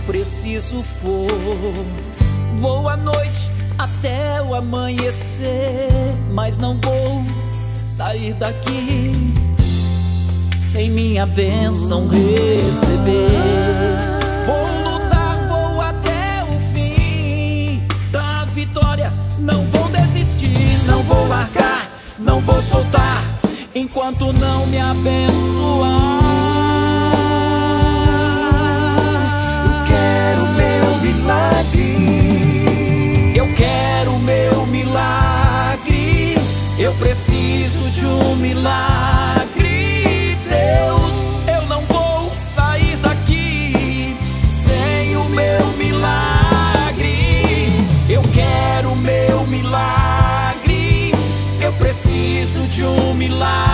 preciso for. Vou à noite até o amanhecer, mas não vou sair daqui sem minha bênção receber. Vou lutar, vou até o fim da vitória. Não vou desistir, não vou largar, não vou soltar enquanto não me abençoar. Preciso de um milagre. Deus, eu não vou sair daqui sem o meu milagre. Eu quero meu milagre. Eu preciso de um milagre.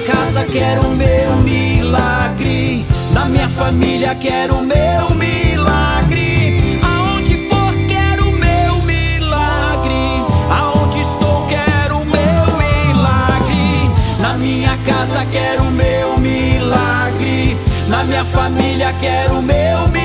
Casa quero o meu milagre. Na minha família quero o meu milagre. Aonde for quero o meu milagre. Aonde estou quero o meu milagre. Na minha casa quero o meu milagre. Na minha família quero o meu milagre.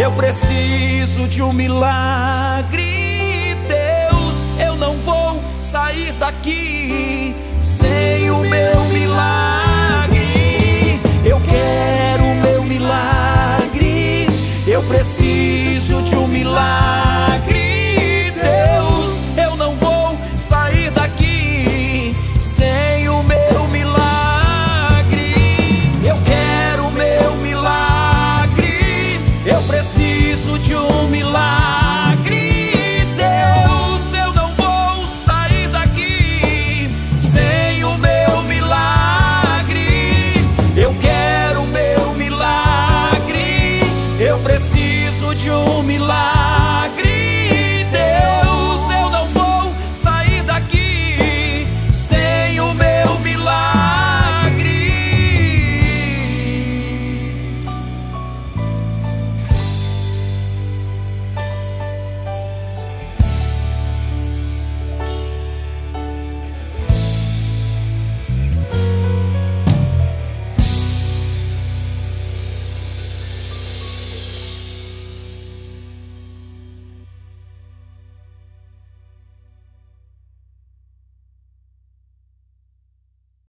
Eu preciso de um milagre. Deus, eu não vou sair daqui